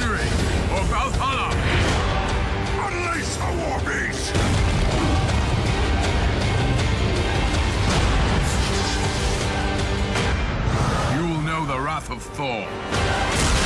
victory for Valhalla! Unleash the War Beast! You'll know the wrath of Thor.